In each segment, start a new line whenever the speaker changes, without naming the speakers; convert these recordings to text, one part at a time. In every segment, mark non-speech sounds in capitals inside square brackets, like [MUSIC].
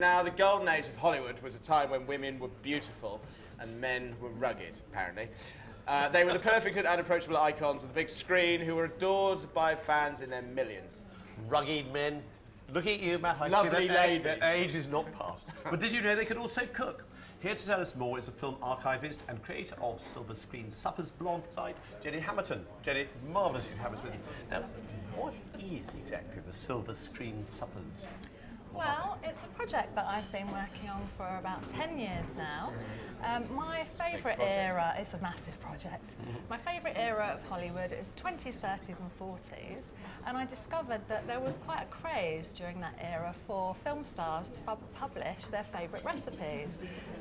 Now, the golden age of Hollywood was a time when women were beautiful and men were rugged, apparently. Uh, they were the [LAUGHS] perfect and unapproachable icons of the big screen who were adored by fans in their millions.
Rugged men. Looking at you, Matt, I
Lovely
see that age,
ladies.
that age is not past. but did you know they could also cook? Here to tell us more is the film archivist and creator of Silver Screen Suppers blog site, Jenny Hamilton. Jenny, marvellous you have us with you. Now, what is exactly the Silver Screen Suppers?
Well, it's a project that I've been working on for about 10 years now. Um, my favourite era is a massive project. My favourite era of Hollywood is 20s, 30s, and 40s, and I discovered that there was quite a craze during that era for film stars to publish their favourite recipes.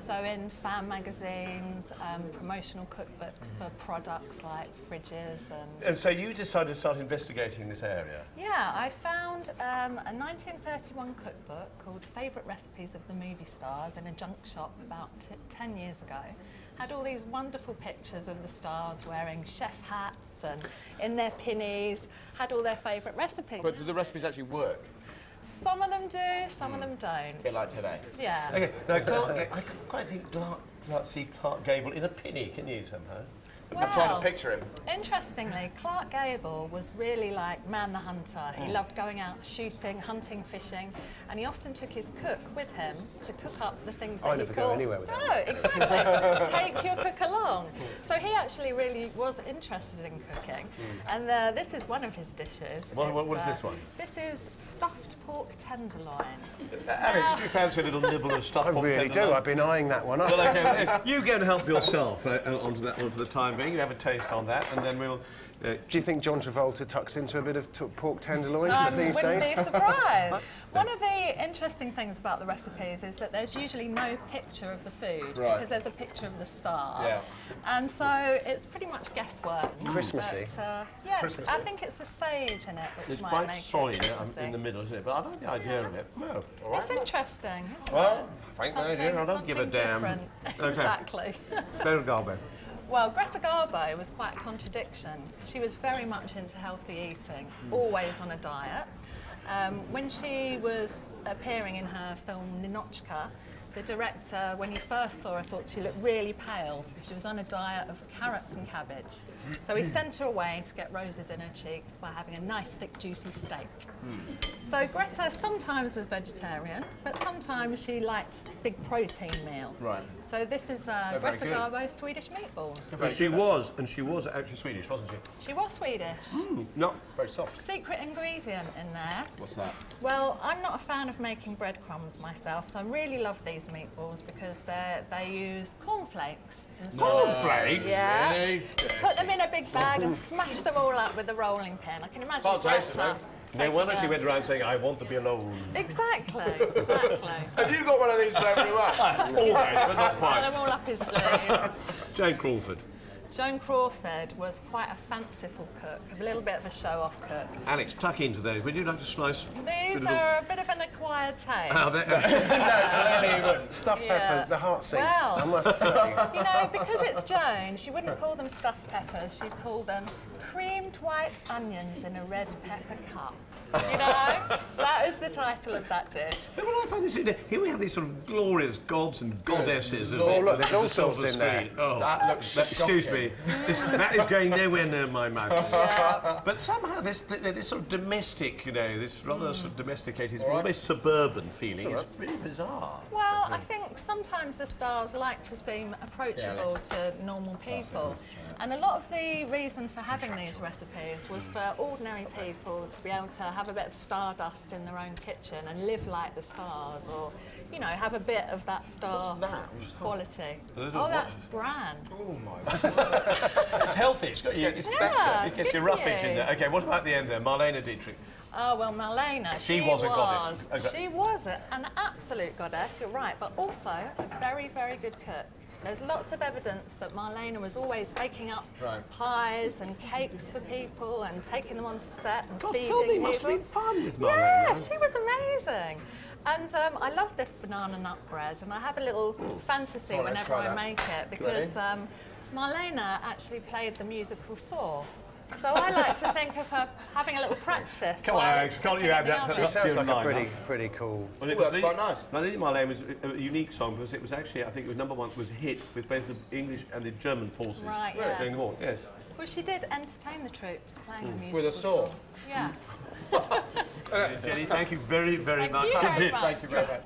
So, in fan magazines, um, promotional cookbooks for products like fridges and
And so you decided to start investigating this area.
yeah, I found um, a 1931 cookbook called Favourite Recipes of the Movie Stars in a junk shop about t- 10 years ago. Had all these wonderful pictures of the stars wearing chef hats and in their pinnies, had all their favourite recipes.
But do the recipes actually work?
Some of them do, some of hmm.
them
don't.
A bit like today.
Yeah.
Okay, now Clark, I can't quite think Clark, Clark, see Clark Gable in a pinny, can you somehow?
I'm trying to picture him.
Interestingly, Clark Gable was really like Man the Hunter. He loved going out shooting, hunting, fishing, and he often took his cook with him to cook up the things that
I
he
never
called.
go anywhere without
No, exactly. [LAUGHS] Take your cook along. So he actually really was interested in cooking, and uh, this is one of his dishes.
What- what- what is
uh,
this one?
This is stuffed pork tenderloin.
Alex, do you fancy a little nibble of stuff?
I really do. I've been eyeing that one up.
Well, okay, you go and help yourself uh, uh, onto that one for the time being. You have a taste on that, and then we'll. Uh,
Do you think John Travolta tucks into a bit of t- pork tenderloin
Um,
these
wouldn't
days?
be [LAUGHS] surprised. [LAUGHS] One of the interesting things about the recipes is that there's usually no picture of the food
Right.
because there's a picture of the star.
Yeah.
And so it's pretty much guesswork.
Christmassy.
But, uh, yes,
Christmassy.
I think it's the sage in it which
it's
might
quite
make
solid
it
uh, in the middle, isn't it? But I like the idea of it. No. All
It's interesting, isn't
Well,
it?
thank the idea. I don't give a damn.
different.
Okay.
exactly.
Greta Garbo.
Well, Greta Garbo was quite a contradiction. She was very much into healthy eating, always on a diet. Um, when she was appearing in her film Ninotchka, the director, when he first saw her, thought she looked really pale because she was on a diet of carrots and cabbage. So he sent her away to get roses in her cheeks by having a nice, thick, juicy steak. So Greta sometimes was vegetarian, but sometimes she liked big protein meal.
Right.
So this is uh, Greta. Garbo Swedish meatballs.
But she was, and she was actually Swedish, wasn't she?
She was Swedish.
No.
Very soft.
Secret ingredient in there.
What's that?
Well, I'm not a fan of making breadcrumbs myself, so I really love these meatballs because they they use cornflakes.
Cornflakes?
Yeah. Put them in a big bag and smash them all up with a rolling pin. I can imagine
Can't taste it.
No wonder she went around saying, I want to be alone.
Exactly, [LAUGHS] exactly.
Have you got one of these wherever you are?
Almost, but not quite.
them all up his sleeve. [LAUGHS]
Jane Crawford.
Joan Crawford was quite a fanciful cook, a little bit of a show-off cook.
Alex, tuck into those. Would you like to slice?
These are a bit of an acquired taste.
Oh, there-
Clearly you wouldn't.
Stuffed
Yeah.
peppers, the heart sinks,
Well.
I must say. [LAUGHS]
You know, because it's Joan, she wouldn't call them stuffed peppers. She'd call them creamed white onions in a red pepper cup. You know, [LAUGHS] that is the title of that dish.
But what I find this in here we have these sort of glorious gods and goddesses. of
Oh,
it,
look, there's all
silver
sorts in there.
Oh,
That looks
that- [LAUGHS] excuse me. This, that is going nowhere near my mouth. But somehow this this sort of domestic, you know, this rather
Mm.
sort of domesticated, almost suburban feeling is really bizarre.
Well, I think sometimes the stars like to seem approachable to normal people. And a lot of the reason for having these recipes was for ordinary people to be able to have a bit of stardust in their own kitchen and live like the stars or, you know, have a bit of that star quality.
A little
Oh,
what?
that's bran.
Oh my god.
It's healthy. It's got you.
It's
It's
better.
It gets your roughage in there. Okay, what about the end there? Marlene Dietrich.
Oh, well, Marlene,
She was a goddess.
She was an absolute goddess, you're right, but also a very, very good cook. There's lots of evidence that Marlene was always baking up
Right.
pies and cakes for people and taking them onto set and
God,
feeding
filming
people.
must have been fun with Marlene.
Yeah, she was amazing. And um, I love this banana nut bread, and I have a little fantasy
Oh,
whenever I
that.
make it because um, Marlene actually played the musical Saw. So I like to think of her having a little practice.
Come on, Alex, can't you add
at
that
the
to
She sounds like a pretty,
huh?
pretty cool.
Well, it
Ooh,
was
quite nice.
My Lady Marlene was a, a unique song because it was actually, I think it was number one, was a hit with both the English and the German forces
Right,
during the
yes.
war. Yes.
Well, she did entertain the troops playing the hmm. music.
With a sword?
Yeah. [LAUGHS] [LAUGHS]
Jenny, thank you very, very
Thank
much
you very
indeed.
much.
Thank you very much.